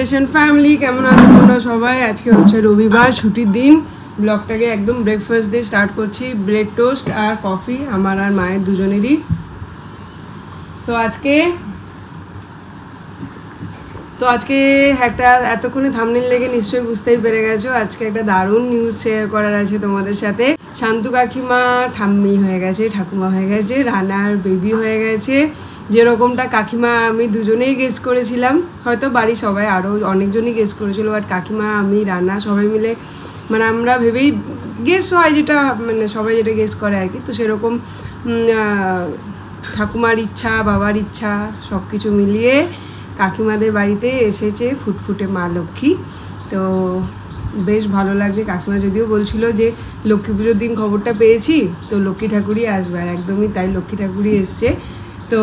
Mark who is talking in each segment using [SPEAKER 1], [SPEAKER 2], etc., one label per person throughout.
[SPEAKER 1] Session family কেমন আছো তোমরা সবাই? আজকে হচ্ছে রবিবার, ছুটির দিন। ব্লগটাকে একদম ব্রেকফাস্ট দিয়ে স্টার্ট করছি ব্রেড টোস্ট আর কফি আমার আর মায়ের দুজনেরই। তো আজকে তো আজকে একটা এতক্ষণে থামনেল লেগে নিশ্চয়ই বুঝতেই পেরে গেছো। আজকে একটা দারুণ নিউজ শেয়ার করার আছে তোমাদের সাথে। শান্তু কাকিমা ঠাম্মি হয়ে গেছে, ঠাকুমা হয়ে গেছে, রানার বেবি হয়ে গেছে। যেরকমটা কাকিমা, আমি দুজনেই গেস করেছিলাম। হয়তো বাড়ি সবাই আরও অনেকজনই গেস করেছিল বাট কাকিমা, আমি, রানা সবাই মিলে মানে আমরা ভেবেই গেস হয় যেটা মানে সবাই যেটা গেস করে আর কি। তো সেরকম ঠাকুমার ইচ্ছা, বাবার ইচ্ছা সব কিছু মিলিয়ে কাকিমাদের বাড়িতে এসেছে ফুটফুটে মা লক্ষ্মী। তো বেশ ভালো লাগছে। কাকিমা যদিও বলছিল যে, লক্ষ্মী পুজোর দিন খবরটা পেয়েছি, তো লক্ষ্মী ঠাকুরই আসবে, আর একদমই তাই লক্ষ্মী ঠাকুরই এসছে। তো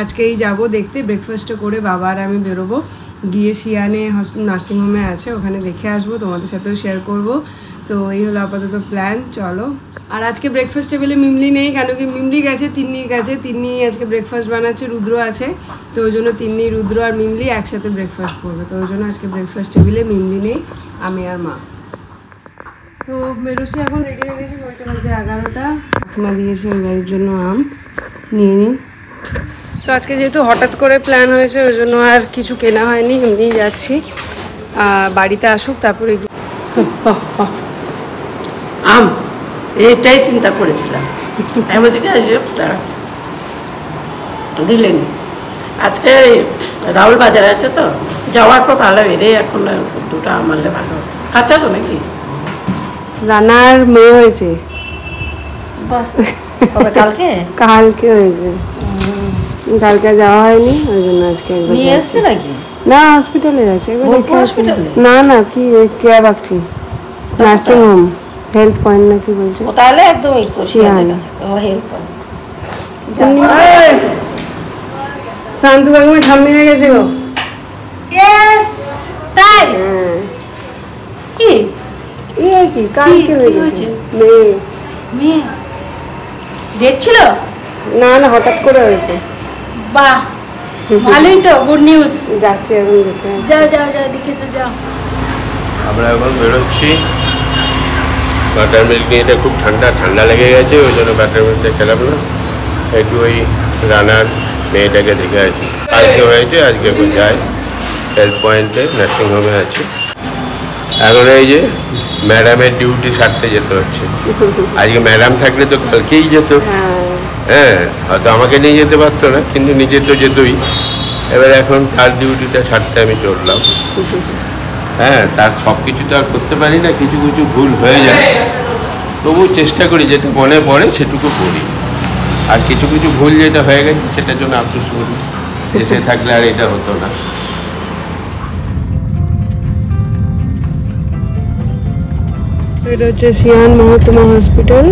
[SPEAKER 1] আজকেই যাব দেখতে ব্রেকফাস্টও করে বাবা আর আমি বেরোবো। গিয়ে সিয়ানে নার্সিংহোমে আছে, ওখানে দেখে আসব, তোমাদের সাথেও শেয়ার করব। তো এই হলো আপাতত প্ল্যান চলো। আর আজকে ব্রেকফাস্ট টেবিলে মিমলি নেই, কেন কি মিমলি গেছে, তিন্নি গেছে, তিন্নি আজকে ব্রেকফাস্ট বানাচ্ছে, রুদ্র আছে। তো ওই জন্য তিন্নি, রুদ্র আর মিমলি একসাথে ব্রেকফাস্ট করবে। তো ওই জন্য আজকে ব্রেকফাস্ট টেবিলে মিমলি নেই, আমি আর মা। তো বেরোচ্ছি এখন রেডি হয়ে গেছি ঘড়িতে বাজে এগারোটা। মা দিয়েছে ওই বাড়ির জন্য আম, নিয়ে নিই তো আজকে যেহেতু হঠাৎ করে প্ল্যান হয়েছে, ওই জন্য আর কিছু কেনা হয়নি, এমনিই যাচ্ছি। বাড়িতে আসুক, তারপরে
[SPEAKER 2] আম এটাই চিন্তা করেছিলাম। আমি থেকে দিলেন। আজকে রাহুল বাজার আছে তো যাওয়ার পর ভালো বেরে এখন দুটো আম আনলে ভালো কাঁচা তো নাকি?
[SPEAKER 1] রানার মেয়ে হয়েছে।
[SPEAKER 2] কালকে?
[SPEAKER 1] কালকে হয়েছে। কালকে যাওয়া হয়নি ওই জন্য আজকে একবার
[SPEAKER 2] নিয়ে এসছে নাকি?
[SPEAKER 1] না হসপিটালে
[SPEAKER 2] hospital-এ?
[SPEAKER 1] না না কি Keya Bagchi nursing home health point না কি বলছে?
[SPEAKER 2] ও তাহলে একদম এই তো কাছে ও হেল্প করে
[SPEAKER 1] শান্তু কাকিমা ঠাম্মি হয়ে গেছে গো।
[SPEAKER 2] ইয়েস তাই?
[SPEAKER 1] হ্যাঁ।
[SPEAKER 2] কি?
[SPEAKER 1] এই কি কালকে
[SPEAKER 2] কি
[SPEAKER 1] হয়ে
[SPEAKER 2] হয়েছে?
[SPEAKER 1] গেছে মেয়ে।
[SPEAKER 2] মেয়ে? ডেট ছিল?
[SPEAKER 1] না না হঠাৎ করে হয়েছে।
[SPEAKER 2] বাহ ভালোই তো গুড নিউজ
[SPEAKER 1] যাচ্ছে এখন দেখে
[SPEAKER 2] যাও যাও যাও দেখে যাও।
[SPEAKER 3] আমরা এখন বেরোচ্ছি। বাটার মিল্ক নিয়ে এটা খুব ঠান্ডা ঠান্ডা লেগে গেছে ওই জন্য বাটার মিল্কটা খেলাম না। একটু ওই রানার মেয়েটাকে দেখে আছি আজকে হয়েছে আজকে যাই হেলথ পয়েন্টে নার্সিংহোমে আছে। এখন এই যে ম্যাডামের ডিউটি সারতে যেতে হচ্ছে। আজকে ম্যাডাম থাকলে তো কালকেই যেত।
[SPEAKER 1] হ্যাঁ।
[SPEAKER 3] হ্যাঁ হয়তো আমাকে নিয়ে যেতে পারতো না কিন্তু নিজে তো যেতই। এবার এখন তার ডিউটিটা সারতে আমি চললাম হ্যাঁ তার সব কিছু তো আর করতে পারি না কিছু কিছু ভুল হয়ে যায়। তবু চেষ্টা করি যেটা মনে পড়ে সেটুকু করি। আর কিছু কিছু ভুল যেটা হয়ে গেছে সেটার জন্য আফসোস করি। এসে থাকলে আর এটা হতো না।
[SPEAKER 1] এটা হচ্ছে সিয়ান মহকুমা হসপিটাল।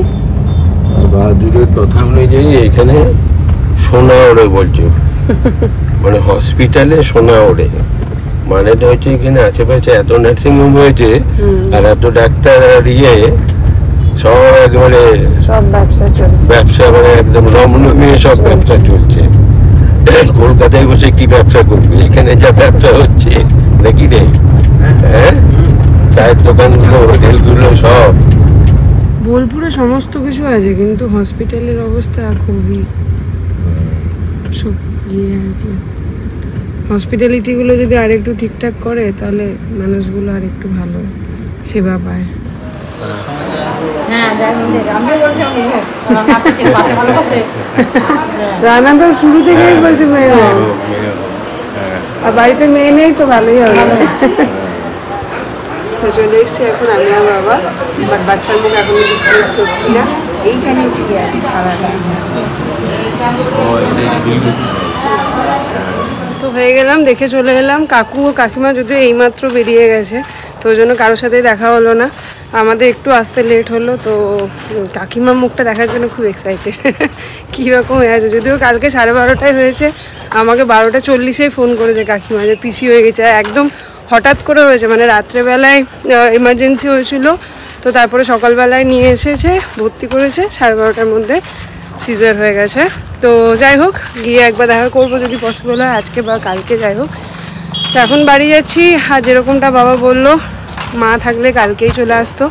[SPEAKER 3] বাহাদুরের কথা অনুযায়ী এখানে সোনা ওড়ে বলছে। মানে হসপিটালে সোনা ওড়ে। মানেটা হচ্ছে এখানে আশেপাশে এত নার্সিং হোম হয়েছে আর এত ডাক্তার আর ইয়ে সব একেবারে
[SPEAKER 1] সব ব্যবসা চলছে।
[SPEAKER 3] ব্যবসা মানে একদম রমরমিয়ে সব ব্যবসা চলছে। কলকাতায় বসে কি ব্যবসা করবি? এখানে যা ব্যবসা হচ্ছে নাকি রে? হ্যাঁ? চায়ের দোকানগুলো হোটেলগুলো সব।
[SPEAKER 1] বোলপুরে সমস্ত কিছু আছে কিন্তু হসপিটালের অবস্থা খুবই সব ইয়ে আর কি। হসপিটালিটিগুলো যদি আরেকটু ঠিকঠাক করে তাহলে মানুষগুলো আরেকটু ভালো সেবা পায়।
[SPEAKER 2] হ্যাঁ
[SPEAKER 1] রান্না তো শুরু থেকেই বলছে মেয়ে
[SPEAKER 3] হ্যাঁ।
[SPEAKER 1] আর বাড়িতে মেয়ে নেই তো ভালোই হবে। তো চলে এসছি এখন আমি আর বাবা বাট বাচ্চার মুখ এখন ডিসপ্লেস করছি না। এইখানেই ছিঁড়ে আছে ছাড়াটা তো হয়ে গেলাম, দেখে চলে এলাম। কাকু ও কাকিমা যদিও এইমাত্র বেরিয়ে গেছে, তো ওই জন্য কারোর সাথে দেখা হলো না। আমাদের একটু আসতে লেট হলো, তো কাকিমার মুখটা দেখার জন্য খুব এক্সাইটেড কীরকম হয়ে আছে? যদিও কালকে সাড়ে বারোটায় হয়েছে, আমাকে বারোটা চল্লিশেই ফোন করেছে কাকিমা যে পিসি হয়ে গেছে। একদম হঠাৎ করে হয়েছে মানে রাত্রেবেলায় এমার্জেন্সি হয়েছিল, তো তারপরে সকালবেলায় নিয়ে এসেছে, ভর্তি করেছে, সাড়ে বারোটার মধ্যে সিজার হয়ে গেছে। তো যাই হোক গিয়ে একবার দেখা করব যদি পসিবল হয় আজকে বা কালকে যাই হোক। তো এখন বাড়ি যাচ্ছি আর যেরকমটা বাবা বলল মা থাকলে কালকেই চলে আসতো।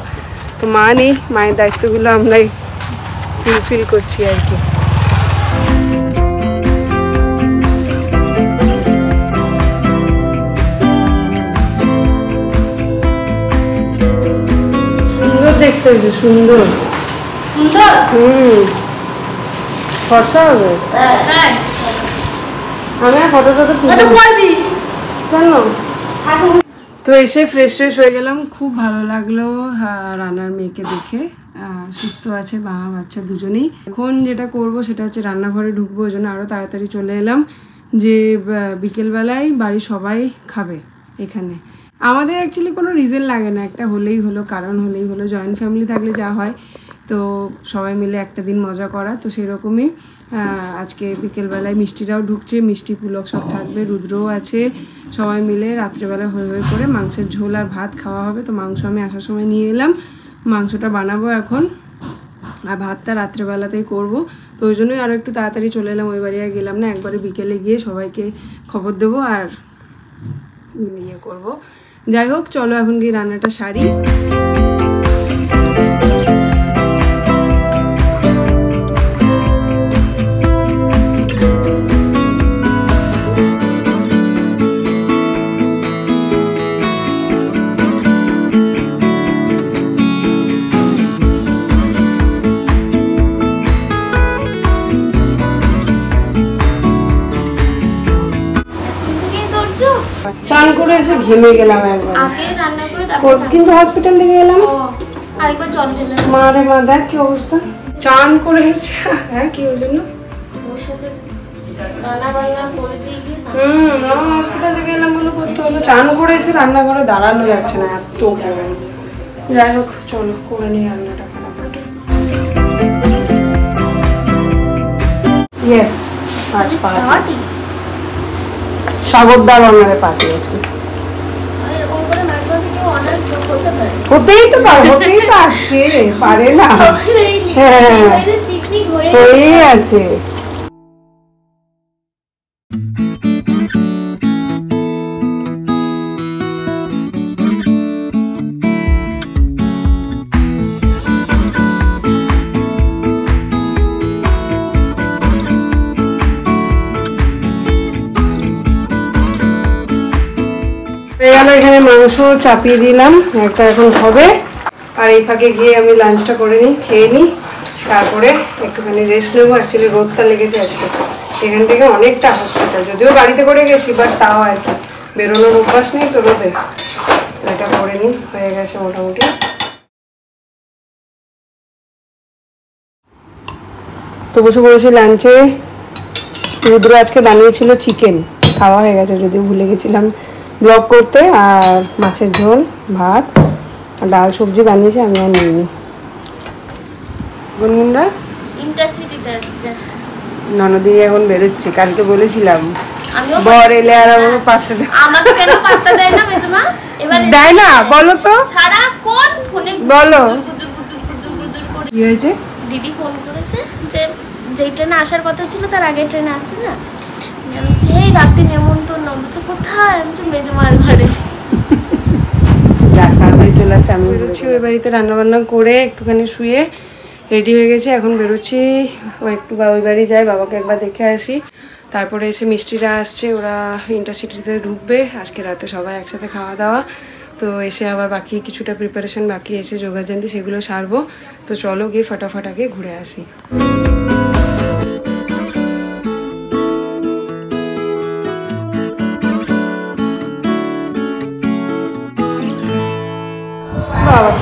[SPEAKER 1] তো মা নেই মায়ের দায়িত্বগুলো আমরাই ফুলফিল করছি আর কি। সুন্দর দেখতে সুন্দর।
[SPEAKER 2] সুন্দর?
[SPEAKER 1] হুম। ফর্সা হবে?
[SPEAKER 2] হ্যাঁ।
[SPEAKER 1] আমি আর ফটো টটো কেন? তো এসে ফ্রেশ ফ্রেশ হয়ে গেলাম। খুব ভালো লাগল হ্যাঁ, রান্নার মেয়েকে দেখে। সুস্থ আছে মা বাচ্চা দুজনেই। এখন যেটা করব সেটা হচ্ছে রান্নাঘরে ঢুকবো ওই জন্য আরও তাড়াতাড়ি চলে এলাম যে বিকেলবেলায় বাড়ি সবাই খাবে এখানে। আমাদের অ্যাকচুয়ালি কোনো রিজন লাগে না একটা হলেই হলো কারণ হলেই হলো জয়েন্ট ফ্যামিলি থাকলে যা হয়। তো সবাই মিলে একটা দিন মজা করা, তো সেরকমই আজকে বিকেলবেলায় মিষ্টিরাও ঢুকছে, মিষ্টি পুলক সব থাকবে, রুদ্রও আছে, সবাই মিলে রাত্রেবেলা হয়ে হয়ে করে মাংসের ঝোল আর ভাত খাওয়া হবে, তো মাংস আমি আসার সময় নিয়ে এলাম, মাংসটা বানাবো এখন, আর ভাতটা রাত্রেবেলাতেই করব, তো ওই জন্যই আরও একটু তাড়াতাড়ি চলে এলাম, ওই বাড়ি গেলাম না, একবারে বিকেলে গিয়ে সবাইকে খবর দেবো আর ইয়ে করব। যাই হোক, চলো এখন গিয়ে রান্নাটা সারি। এসে ঘেমে গেলাম একবার।
[SPEAKER 4] আগে রান্না করে তারপর
[SPEAKER 1] কিন্তু হসপিটাল থেকে এলাম।
[SPEAKER 4] আরেকবার জল ঢেলে
[SPEAKER 1] মা রে মা দেখ কি অবস্থা। চান করে এসে হ্যাঁ কি ওই জন্য
[SPEAKER 4] ওর সাথে রান্না বান্না করে দিয়ে গিয়ে
[SPEAKER 1] হুম আমার হসপিটাল থেকে এলাম বলে করতে হলো। চান করে এসে রান্নাঘরে দাঁড়ানো যাচ্ছে না এত গরম। যাই হোক চলো করে নিই রান্নাটা ফটাফট। ইয়েস আজ পার্টি।
[SPEAKER 4] পার্টি
[SPEAKER 1] সাগরদার অনারে পার্টি আছে
[SPEAKER 4] এরকম করে মাঝে মাঝে কেউ অর্ডার করতে পারে
[SPEAKER 1] হতেই তো পারে হতেই পারছে পারে না। হ্যাঁ।
[SPEAKER 4] পিকনিক হয়ে
[SPEAKER 1] আছে। এখানে মাংস চাপিয়ে দিলাম, একটা এখন হবে। আর এই ফাঁকে গিয়ে আমি লাঞ্চটা করে নিই, খেয়ে নিই। তারপরে একটুখানি রেস্ট নেব। অ্যাকচুয়ালি রোদটা লেগেছে আজকে। এখান থেকে অনেকটা হসপিটাল যদিও বাড়িতে করে গেছি বাট তাও আর কি। বেরোনোর অভ্যাস নেই তো রোদে। তো এটা করে নিই, হয়ে গেছে মোটামুটি। তো বসে বসে লাঞ্চে রুদ্র আজকে বানিয়েছিল চিকেন খাওয়া হয়ে গেছে, যদিও ভুলে গেছিলাম। ব্লগ করতে আর মাছের ঝোল ভাত আর ডাল সবজি বানিয়েছে আমি আর নিইনি গুনগুনরা
[SPEAKER 4] ইন্টারসিটিতে আসছে।
[SPEAKER 1] ননদিনী এখন বেরোচ্ছে কালকে বলেছিলাম। বর এলে আর আমাকে পাঁচটা
[SPEAKER 4] আমাকে কেন দেয় না মেজমা? এবার
[SPEAKER 1] দেয় না বলো তো।
[SPEAKER 4] সারাক্ষণ ফোনে
[SPEAKER 1] বলো। কি হয়েছে?
[SPEAKER 4] দিদি ফোন করেছে যে যেই ট্রেনে আসার কথা ছিল তার আগের ট্রেনে আছে না? রাতে নেমন্তন্ন বলছে কোথায়? আমি মেজমার ঘরে।
[SPEAKER 1] চলে আসে আমি বেরোচ্ছি ওই বাড়িতে রান্না বান্না করে একটুখানি শুয়ে রেডি হয়ে গেছে এখন বেরোচ্ছি। একটু বা ওই বাড়ি যায় বাবাকে একবার দেখে আসি। তারপরে এসে মিষ্টিরা আসছে ওরা ইন্টারসিটিতে ঢুকবে। আজকে রাতে সবাই একসাথে খাওয়া দাওয়া। তো এসে আবার বাকি কিছুটা প্রিপারেশন বাকি এসে যোগাযান্তি সেগুলো সারবো। তো চলো গিয়ে ফটাফট আগে ঘুরে আসি।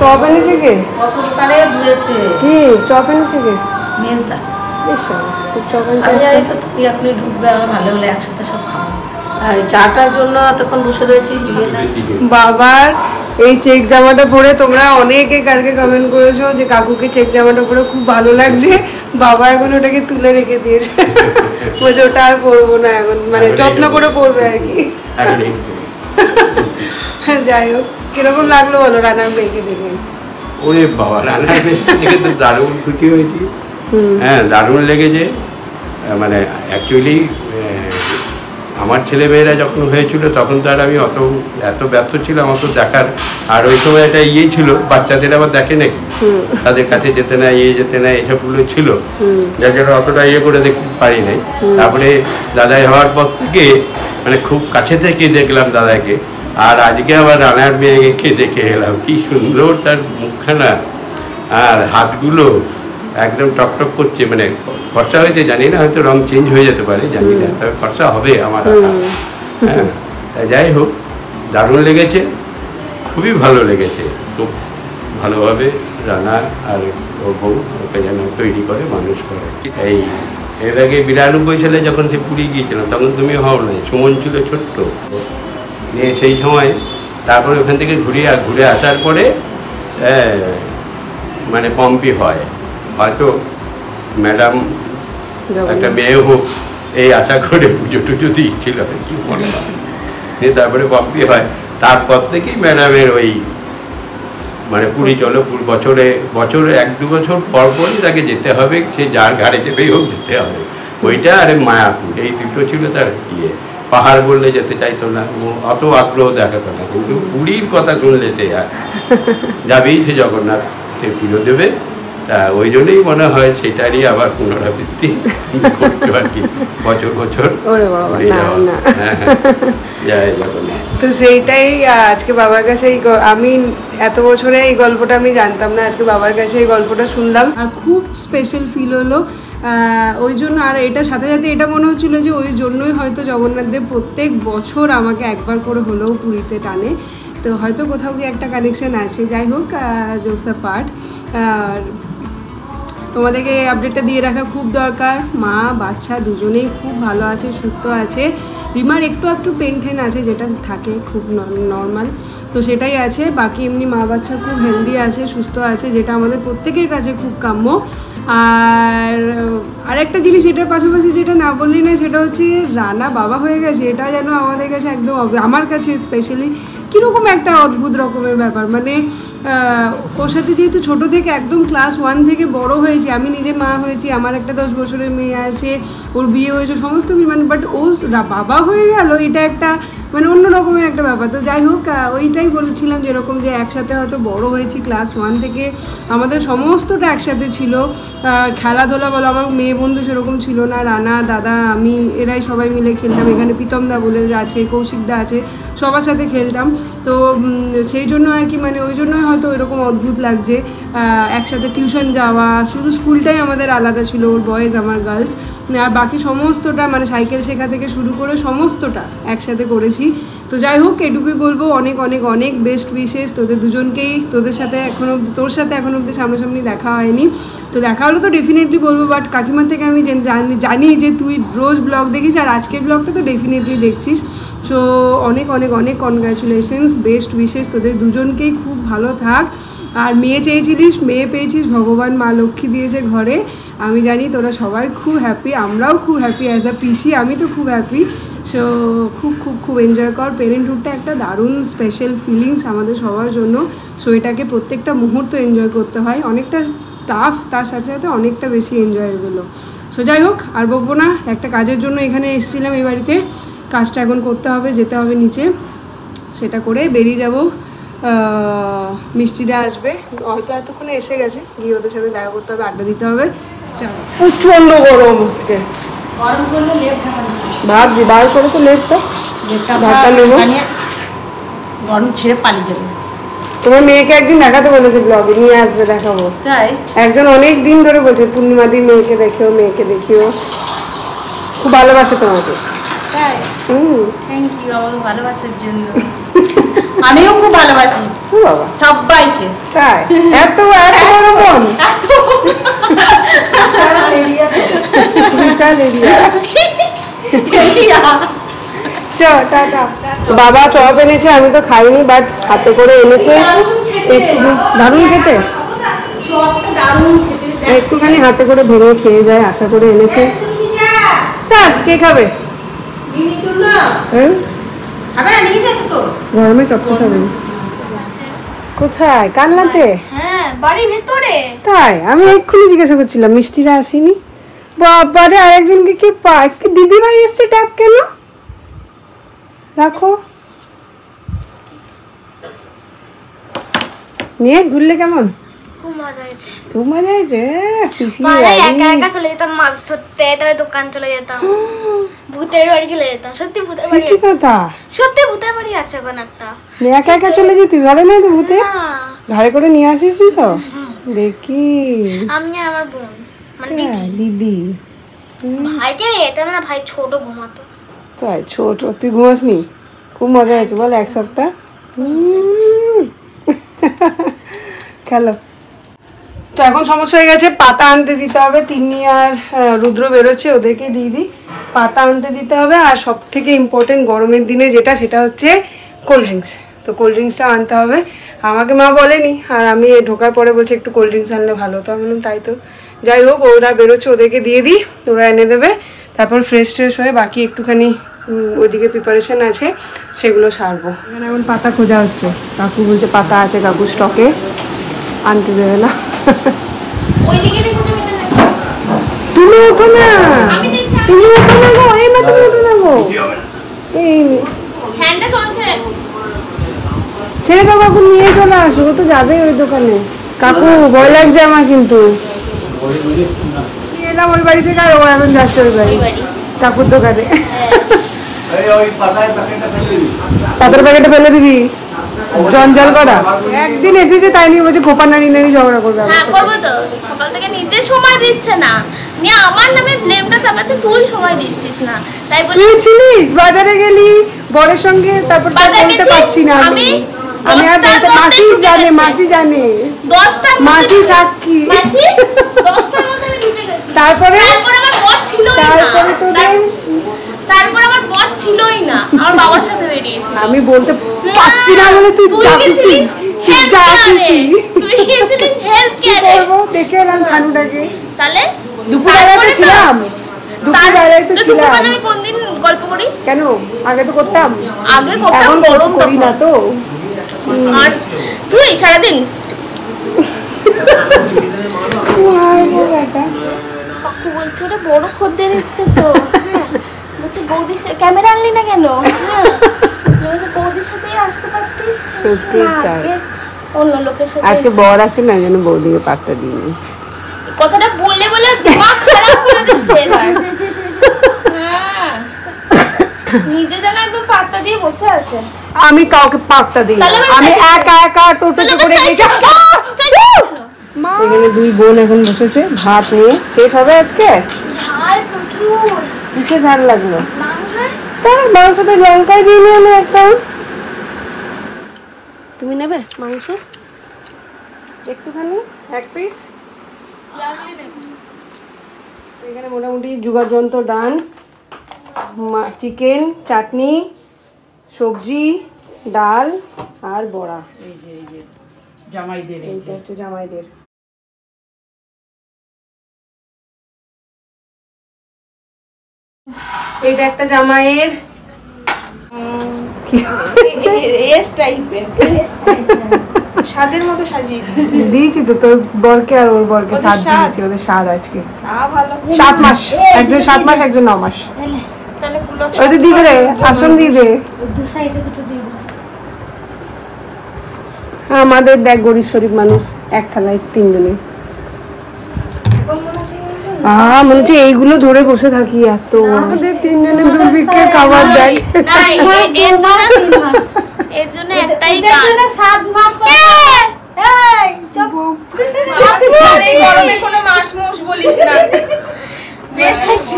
[SPEAKER 1] চপ এনেছে কে?
[SPEAKER 2] দোকানে ঘুরেছে।
[SPEAKER 1] কি? চপ এনেছে কে?
[SPEAKER 2] মেজদা। আপনি ঢুকবে আমরা ভালো হলে একসাথে সব খাব। আর চাটার জন্য এতক্ষণ বসে রয়েছি
[SPEAKER 1] বাবার এই চেক জামাটা পরে তোমরা অনেকে কালকে কমেন্ট করেছ যে কাকুকে চেক জামাটা পরে খুব ভালো লাগছে। বাবা এখন ওটাকে তুলে রেখে দিয়েছে। বলছে ওটা আর পরবো না এখন। মানে যত্ন করে পরবে আর কি। যাই হোক কীরকম লাগল বলো রান্নার মেয়েকে দেখে?
[SPEAKER 3] ওরে বাবা রান্নার থেকে তো দারুণ খুশি হয়েছি। হ্যাঁ দারুণ লেগেছে। মানে অ্যাকচুয়ালি আমার ছেলে মেয়েরা যখন হয়েছিল তখন তো আর আমি অত এত ব্যস্ত ছিলাম অত দেখার। আর ওই সময় একটা ইয়ে ছিল বাচ্চাদের আবার দেখে নাকি? তাদের কাছে যেতে না ইয়ে যেতে না এসবগুলো ছিল। যার জন্য অতটা ইয়ে করে দেখতে পারি নাই। তারপরে দাদাই হওয়ার পর থেকে মানে খুব কাছে থেকে দেখলাম দাদাকে। আর আজকে আবার রানার মেয়েকে দেখে এলাম। কি সুন্দর তার মুখখানা। আর হাতগুলো একদম টকটক করছে মানে খরচা হয়েছে জানি না হয়তো রং চেঞ্জ হয়ে যেতে পারে জানি না তবে খরচা হবে আমার হ্যাঁ যাই হোক দারুণ লেগেছে খুবই ভালো লেগেছে। খুব ভালোভাবে রানা আর বউ ওকে যেন তৈরি করে মানুষ করে। এই এর আগে বিরানব্বই সালে যখন সে পুরী গিয়েছিলাম তখন তুমি হও না সুমন ছিল ছোট্ট। নিয়ে সেই সময় তারপরে ওখান থেকে ঘুরে ঘুরে আসার পরে মানে পম্পি হয়। হয়তো ম্যাডাম একটা মেয়ে হোক এই আশা করে পুজো টুজো দিচ্ছিল আর কি মনে হয় দিয়ে তারপরে পম্পি হয়। তারপর থেকেই ম্যাডামের ওই মানে পুরী চলো পুরো বছরে বছরে এক দু বছর পর পরই তাকে যেতে হবে সে যার ঘাড়ে চেপেই হোক যেতে হবে। ওইটা আরে মায়াপুর এই দুটো ছিল তার ইয়ে। পাহাড় বললে যেতে চাইতো না অত আগ্রহ দেখাতো না, কিন্তু পুরীর কথা শুনলে সে যাবেই সে জগন্নাথকে পুজো দেবে। তা ওই জন্যই মনে হয় সেটারই আবার পুনরাবৃত্তি করতো আর কি বছর বছর
[SPEAKER 1] ওরে না,
[SPEAKER 3] যাওয়া।
[SPEAKER 1] না।
[SPEAKER 3] হ্যাঁ হ্যাঁ
[SPEAKER 1] তো সেইটাই আজকে বাবার কাছে এই আমি এত বছরে এই গল্পটা আমি জানতাম না আজকে বাবার কাছে এই গল্পটা শুনলাম। আর খুব স্পেশাল ফিল হলো ওই জন্য আর এটা সাথে সাথে এটা মনে হচ্ছিল যে ওই জন্যই হয়তো জগন্নাথ দেব প্রত্যেক বছর আমাকে একবার করে হলেও পুরীতে টানে। তো হয়তো কোথাও কি একটা কানেকশন আছে। যাই হোক জোসা পার্ট আর তোমাদেরকে এই আপডেটটা দিয়ে রাখা খুব দরকার। মা, বাচ্চা দুজনেই খুব ভালো আছে, সুস্থ আছে। রিমার একটু একটু পেন টেন আছে, যেটা থাকে খুব নর্মাল তো সেটাই আছে। বাকি এমনি মা, বাচ্চা খুব হেলদি আছে, সুস্থ আছে, যেটা আমাদের প্রত্যেকের কাছে খুব কাম্য। আর আরেকটা জিনিস এটার পাশাপাশি যেটা না বললি না সেটা হচ্ছে রানা বাবা হয়ে গেছে। এটা যেন আমাদের কাছে একদম আমার কাছে স্পেশালি কীরকম একটা অদ্ভুত রকমের ব্যাপার। মানে ওর সাথে যেহেতু ছোট থেকে একদম ক্লাস ওয়ান থেকে বড় হয়েছি, আমি নিজে মা হয়েছি, আমার একটা দশ বছরের মেয়ে আছে, ওর বিয়ে হয়েছে, সমস্ত কিছু মানে বাট ও বাবা হয়ে গেল, এটা একটা মানে অন্য রকমের একটা ব্যাপার। তো যাই হোক ওইটাই বলেছিলাম যেরকম যে একসাথে হয়তো বড় হয়েছি ক্লাস ওয়ান থেকে, আমাদের সমস্তটা একসাথে ছিল। খেলাধুলা বলো, আমার মেয়ে বন্ধু সেরকম ছিল না, রানা, দাদা, আমি, এরাই সবাই মিলে খেলতাম। এখানে প্রীতমদা বলে আছে কৌশিকদা আছে, সবার সাথে খেলতাম। তো সেই জন্য আর কি মানে ওই জন্যই হয়তো এরকম অদ্ভুত লাগছে। একসাথে টিউশন যাওয়া, শুধু স্কুলটাই আমাদের আলাদা ছিল, ওর বয়েজ আমার গার্লস আর বাকি সমস্তটা মানে সাইকেল শেখা থেকে শুরু করে সমস্তটা একসাথে করেছি। তো যাই হোক, এটুকুই বলব, অনেক অনেক অনেক বেস্ট বিশেষ তোদের দুজনকেই, তোদের সাথে এখনও, তোর সাথে এখন অব্দি সামনাসামনি দেখা হয়নি। তো দেখা হলো তো ডেফিনেটলি বলব বাট কাকিমার থেকে আমি জানি যে তুই রোজ ব্লগ দেখিস, আর আজকের ব্লগটা তো ডেফিনেটলি দেখছিস। সো অনেক অনেক অনেক কনগ্রাচুলেশনস বেস্ট উইশেস তোদের দুজনকেই, খুব ভালো থাক। আর মেয়ে চেয়েছিলিস, মেয়ে পেয়েছিস, ভগবান মা লক্ষ্মী দিয়েছে ঘরে। আমি জানি তোরা সবাই খুব হ্যাপি আমরাও খুব হ্যাপি অ্যাজ আ পিসি, আমি তো খুব হ্যাপি সো খুব খুব খুব এনজয় কর। পেরেন্টহুডটা একটা দারুণ স্পেশাল ফিলিংস আমাদের সবার জন্য। সো এটাকে প্রত্যেকটা মুহূর্ত এনজয় করতে হয়। অনেকটা টাফ তার সাথে সাথে অনেকটা বেশি এনজয়েবলও সো যাই হোক, আর বকবো না, একটা কাজের জন্য এখানে এসেছিলাম এই বাড়িতে। কাজটা এখন করতে হবে যেতে হবে নিচে। সেটা করে বেরিয়ে যাব। মিষ্টিটা আসবে। হয়তো এতক্ষণে এসে গেছে। গিয়ে ওদের সাথে দেখা করতে হবে আড্ডা দিতে হবে। চলো। প্রচণ্ড গরম। হচ্ছে
[SPEAKER 5] গরম করলে লেপ
[SPEAKER 1] ভাবছি বার করে তো
[SPEAKER 5] লেপটা।
[SPEAKER 1] ভাতটা নেব।
[SPEAKER 5] গরম ছেড়ে পালিয়ে যাবে।
[SPEAKER 1] তোমার মেয়েকে একদিন দেখাতে বলেছে ব্লগে নিয়ে আসবে দেখাবো।
[SPEAKER 5] তাই?
[SPEAKER 1] একজন অনেক দিন ধরে বলছে পূর্ণিমা দিন মেয়েকে দেখিও মেয়েকে দেখিও। খুব ভালোবাসে তোমাকে।
[SPEAKER 5] তাই? থ্যাংক ইউ আমাকে ভালোবাসার জন্য। আমিও খুব ভালোবাসি।
[SPEAKER 1] বাবা।
[SPEAKER 5] সবাইকে
[SPEAKER 1] তাই? এত এত বড় মন বিশাল এরিয়া বাবা চপ এনেছে আমি তো খাইনি বাট হাতে করে এনেছে। একটু দারুণ খেতে? একটুখানি হাতে করে ভেঙে খেয়ে যায় আশা করে এনেছে। তা কে খাবে? গরমে খেতে কোথায়? কানলাতে?
[SPEAKER 4] হ্যাঁ
[SPEAKER 1] তাই? আমি এক্ষুনি জিজ্ঞাসা করছিলাম মিষ্টিরা আসেনি? বাবারে আরেকজনকে কি পা কি দিদিভাই এসছে ট্যাপ কেন? রাখো। নিয়ে ঘুরলে কেমন?
[SPEAKER 4] খুব মজা হয়েছে
[SPEAKER 1] খুব মজা হয়েছে পিসি
[SPEAKER 4] একা একা চলে যেতাম মাছ ধরতে তারপরে দোকান চলে যেতাম। ভূতের বাড়ি চলে যেতাম সত্যি ভূতের বাড়ি
[SPEAKER 1] সত্যি কথা?
[SPEAKER 4] সত্যি ভূতের বাড়ি আছে ওখানে একটা।
[SPEAKER 1] একা একা চলে যেতি ঘরে নেই তো ভূতে?
[SPEAKER 4] না।
[SPEAKER 1] ঘরে করে নিয়ে আসিস নি তো দেখি।
[SPEAKER 4] আমি আর আমার বোন মানে দিদি।
[SPEAKER 1] দিদি।
[SPEAKER 4] ভাইকে যেতাম না ভাই ছোট ঘুমাতো।
[SPEAKER 1] তাই ছোট। তুই ঘুমাসনি? খুব মজা হয়েছে বল এক সপ্তাহ। উম। তো এখন সমস্যা হয়ে গেছে, পাতা আনতে দিতে হবে। তিন্নি আর রুদ্র বেরোচ্ছে, ওদেরকে দিয়ে দিই। পাতা আনতে দিতে হবে আর সব থেকে ইম্পর্টেন্ট গরমের দিনে যেটা, সেটা হচ্ছে কোল্ড ড্রিঙ্কস তো কোল্ড ড্রিঙ্কসটা আনতে হবে। আমাকে মা বলেনি, আর আমি ঢোকার পরে বলছে একটু কোল্ড ড্রিঙ্কস আনলে ভালো হতো। আমি তাই তো। যাই হোক, ওরা বেরোচ্ছে, ওদেরকে দিয়ে দিই, ওরা এনে দেবে। তারপর ফ্রেশ ট্রেশ হয়ে বাকি একটুখানি ওইদিকে প্রিপারেশন আছে, সেগুলো সারবো। এখানে পাতা খোঁজা হচ্ছে। কাকু বলছে, পাতা আছে কাকু স্টকে আনতে দেবে না।
[SPEAKER 4] তুমি
[SPEAKER 1] ওঠো না। তুমি ওঠো না গো। এই মা তুমি ওঠো না গো। এই ছেড়ে দাও কাকু নিয়ে চলে আসো। ও তো যাবে ওই দোকানে। কাকু ভয় লাগছে আমার কিন্তু। এলাম ওই বাড়ি থেকে আর ও এখন যাচ্ছে ওই বাড়ি। কাকুর দোকানে। পাতার প্যাকেটে ফেলে দিবি? জঞ্জাল করা একদিন এসেছে তাই নিয়ে বলছে খোপা নানি নানি ঝগড়া করবে।
[SPEAKER 4] হ্যাঁ করব তো। সকাল থেকে নিজে সময় দিচ্ছে না। নিয়ে আমার নামে ব্লেমটা চাপাচ্ছে তুই সময় দিচ্ছিস না। তাই বলে
[SPEAKER 1] তুই ছিলিস? বাজারে গেলি? বরের সঙ্গে তারপর বলতে পারছি না
[SPEAKER 4] আমি।
[SPEAKER 1] আমি আর বলতে মাসি জানে মাসি জানে।
[SPEAKER 4] দশটার মধ্যে
[SPEAKER 1] মাসি সাক্ষী।
[SPEAKER 4] মাসি দশটার মধ্যে আমি ঢুকে গেছি।
[SPEAKER 1] তারপরে?
[SPEAKER 4] তারপরে
[SPEAKER 1] তারপরে তোদের?
[SPEAKER 4] আমার বর ছিলই না। আমার বাবার সাথে
[SPEAKER 1] আমি বলতে পারছি না বলে তুই যাচ্ছিস তুই যাচ্ছিস
[SPEAKER 4] তুই গেছিলিস হেলথ কেয়ারে
[SPEAKER 1] দেখে এলাম ছানুটাকে।
[SPEAKER 4] তাহলে?
[SPEAKER 1] দুপুর বেলায় তো
[SPEAKER 4] তারপরে
[SPEAKER 1] ছিলাম। দুপুর বেলায় তো ছিলাম।
[SPEAKER 4] দুপুরবেলা আমি কোনদিন গল্প করি?
[SPEAKER 1] কেন? আগে তো করতাম।
[SPEAKER 4] আগে করতাম গরম
[SPEAKER 1] করি না তো।
[SPEAKER 4] আর তুই সারাদিন। কাকু বলছে ওটা বড় খদ্দের এসছে তো। হ্যাঁ। বলছে বৌদির ক্যামেরা আনলি না কেন? হ্যাঁ। বলছে বৌদির সাথেই আসতে পারতিস?
[SPEAKER 1] সত্যি
[SPEAKER 4] আজকে অন্য লোকের সাথে
[SPEAKER 1] আজকে বর আছে না যেন বৌদিকে পাত্তা দিইনি।
[SPEAKER 4] কথাটা বললে বলে দিমাগ খারাপ করে দিচ্ছে এবার। হ্যাঁ। নিজে যেন একদম পাত্তা দিয়ে বসে আছে।
[SPEAKER 1] আমি কাউকে পাত্তা দিই আমি একা একা টোটোতে করে এখানে দুই বোন এখন বসেছে ভাত নিয়ে। শেষ হবে আজকে? কিসে ঝাল লাগল?
[SPEAKER 4] মাংস?
[SPEAKER 1] তার মাংসটা লঙ্কায় দিয়ে নিয়ে আমি একটা। তুমি নেবে মাংস? একটুখানি এক পিস এখানে মোটামুটি জোগাড় যন্ত্র ডান। চিকেন চাটনি সবজি ডাল আর বড়া।
[SPEAKER 2] এই জামাইদের এই
[SPEAKER 1] এইটা হচ্ছে জামাইদের। এইটা একটা জামাইয়ের।
[SPEAKER 5] স্বাদের মতো সাজিয়ে
[SPEAKER 1] দিয়েছি। তো তোর বরকে আর ওর বরকে দিয়েছি ওদের সাত আজকে। সাত মাস একজন সাত মাস একজন ন মাস। ওদের দিয়ে দে রে, আসন দিয়ে দে। আমাদের দেখ গরিব শরীফ মানুষ এক থালায় তিনজনে। আহ মনে হচ্ছে এইগুলো ধরে বসে থাকি এত। আমাদের তিনজনের দুর্ভিক্ষের খাবার দেয়।
[SPEAKER 4] না এ- এ- এর জন্য একটাই
[SPEAKER 5] সাত মাস
[SPEAKER 4] কোনো মাস মুস বলিস না। বেশ আছি।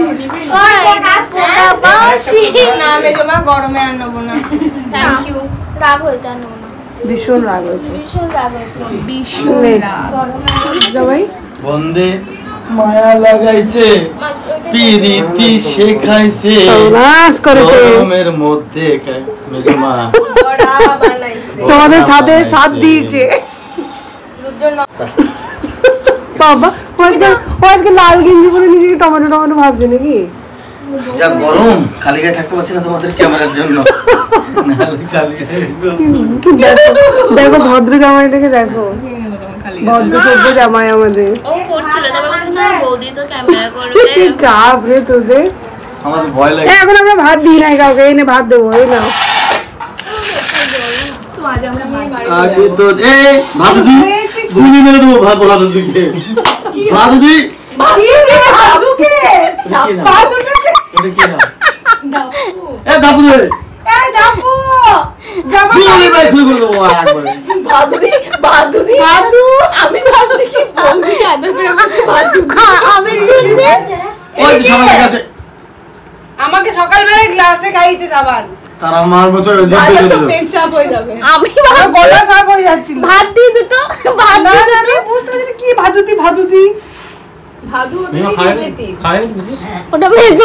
[SPEAKER 5] না মেজমা গরমে আর নেব না।
[SPEAKER 4] থ্যাংক ইউ রাগ হয়েছে আর নেব না।
[SPEAKER 1] ভীষণ রাগ হয়েছে।
[SPEAKER 4] ভীষণ রাগ হয়েছে।
[SPEAKER 6] বন্দে মায়া লাগাইছে পিরিতি শেখাইছে
[SPEAKER 1] সর্বনাশ করেছে
[SPEAKER 6] গরমের মধ্যে কা- মেজমা?
[SPEAKER 1] তোমাদের সাথে সাথ দিয়েছে। বাবা ও আজকে লাল গেঞ্জি পরে নিজেকে টমেটো টমেটো ভাবছে নাকি?
[SPEAKER 6] যা গরম খালি গায়ে থাকতে পারছি না তোমাদের ক্যামেরার জন্য। নাহলে খালি গায়ে গরম।
[SPEAKER 1] কি দেখো দেখো ভদ্র জামাইটাকে দেখো। ভদ্র সভ্য জামাই আমাদের।
[SPEAKER 4] ও
[SPEAKER 1] তোদের? এখন আমরা ভাত দিই নাই কাউকে এনে ভাত দেবো এই না
[SPEAKER 6] আগে দেবো বাদুদি
[SPEAKER 1] বাদু
[SPEAKER 5] আমি ভাবছি কি বলবি আদর করে বলছি বাদু আমি শুনছি
[SPEAKER 6] ওই সবার কাছে
[SPEAKER 1] আমাকে সকালবেলায় গ্লাসে খাইয়েছে সাবান
[SPEAKER 5] আমি
[SPEAKER 1] ভাদুতি
[SPEAKER 5] ওটা ভেজো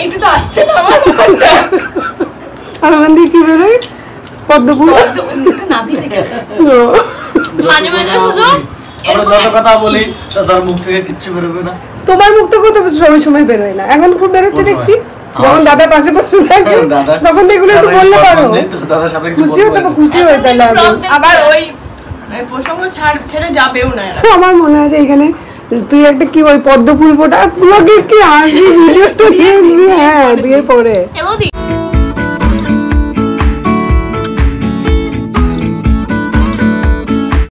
[SPEAKER 4] এইটা তো আসছে না আমার মুখটা
[SPEAKER 1] আর কি পদ্মপুর। তোমার মুখ থেকে তো সবাই সময় বেরোয় না? এখন খুব বেরোচ্ছে দেখছি। যখন দাদা পাশে পাশে থাকে তখন এগুলো একটু বললে পারো খুশি হতে খুশি হয়ে তাহলে
[SPEAKER 4] আবার ওই প্রসঙ্গ ছাড় ছেড়ে যাবেও না
[SPEAKER 1] আমার মনে হয় যে এখানে তুই একটা কি ওই পদ্ম ফুল ফোটা? ব্লগের কি আসবি ভিডিওটা দিয়ে হ্যাঁ দিয়ে পরে।